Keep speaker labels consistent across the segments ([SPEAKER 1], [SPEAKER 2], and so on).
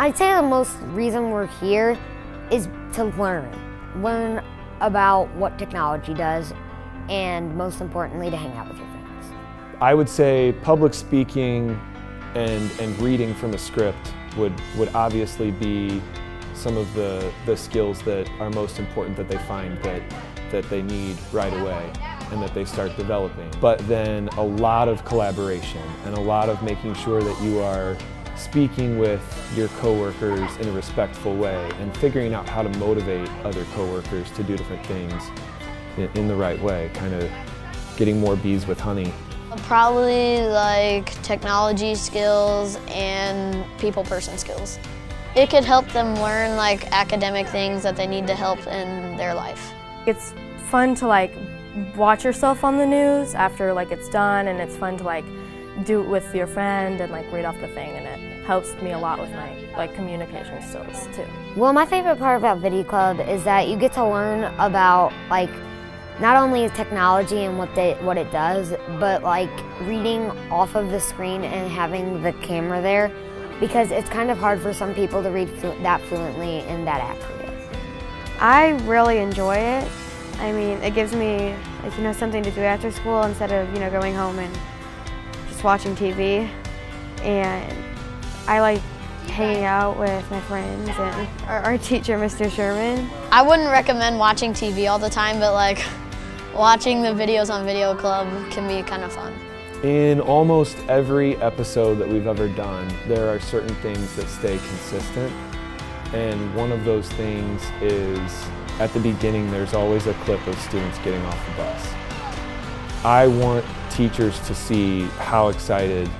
[SPEAKER 1] I'd say the most reason we're here is to learn. Learn about what technology does, and most importantly, to hang out with your friends.
[SPEAKER 2] I would say public speaking and, and reading from a script would, would obviously be some of the, the skills that are most important that they find that, that they need right away and that they start developing. But then a lot of collaboration and a lot of making sure that you are speaking with your coworkers in a respectful way and figuring out how to motivate other coworkers to do different things in, in the right way, kind of getting more bees with honey.
[SPEAKER 3] Probably like technology skills and people person skills. It could help them learn like academic things that they need to help in their life.
[SPEAKER 4] It's fun to like watch yourself on the news after like it's done and it's fun to like do it with your friend and like read off the thing and it helps me a lot with my like communication skills too.
[SPEAKER 1] Well, my favorite part about Video Club is that you get to learn about like not only technology and what they what it does, but like reading off of the screen and having the camera there because it's kind of hard for some people to read flu that fluently and that accurate.
[SPEAKER 5] I really enjoy it. I mean, it gives me like you know something to do after school instead of you know going home and just watching TV. And I like hanging out with my friends and our, our teacher, Mr. Sherman.
[SPEAKER 3] I wouldn't recommend watching TV all the time, but like watching the videos on Video Club can be kind of fun.
[SPEAKER 2] In almost every episode that we've ever done, there are certain things that stay consistent. And one of those things is at the beginning, there's always a clip of students getting off the bus. I want teachers to see how excited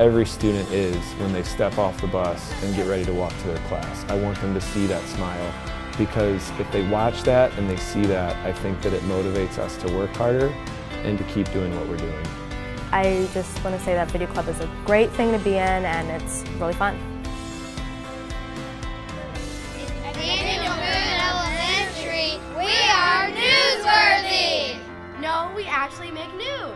[SPEAKER 2] every student is when they step off the bus and get ready to walk to their class. I want them to see that smile because if they watch that and they see that, I think that it motivates us to work harder and to keep doing what we're doing.
[SPEAKER 4] I just want to say that Video Club is a great thing to be in and it's really fun.
[SPEAKER 6] Daniel Boone Elementary, we are newsworthy.
[SPEAKER 7] No, we actually make news.